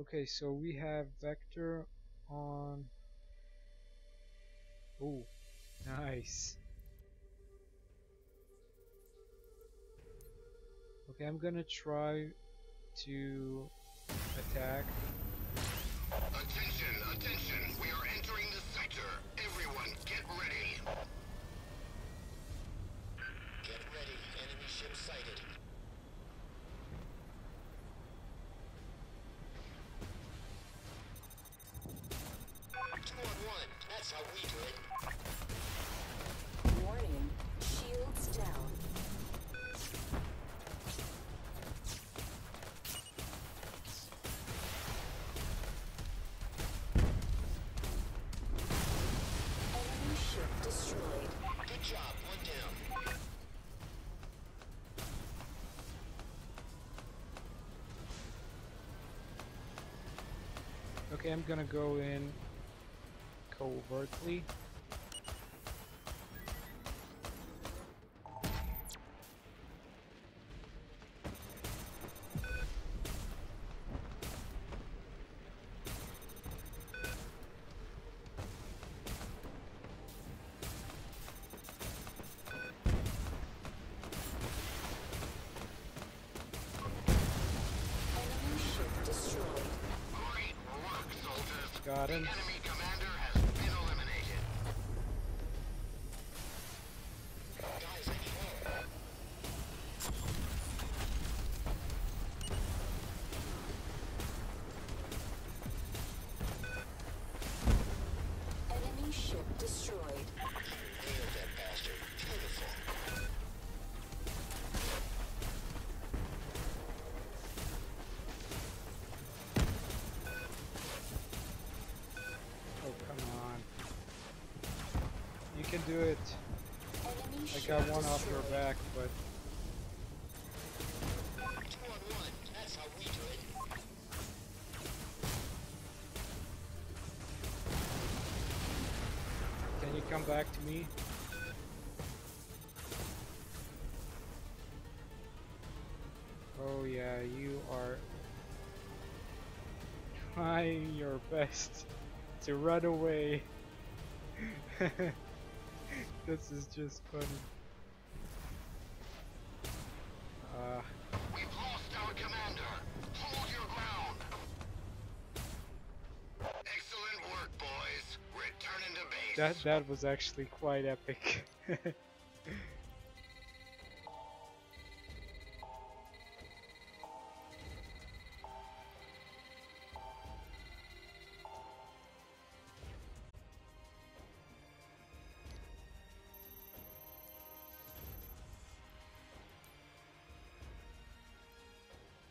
Okay, so we have vector on. Oh, nice. Okay, I'm gonna try to attack. That's how we do it. Warning. Shields down. Enemy ship destroyed. Good job. One down. Okay, I'm gonna go in covertly. Enemy. Great work, soldiers. Got him. Can do it. I got one off your back, but can you come back to me? Oh yeah, you are trying your best to run away. this is just funny. Uh, We've lost our commander. Hold your ground. Excellent work, boys. Returning to base. that that was actually quite epic.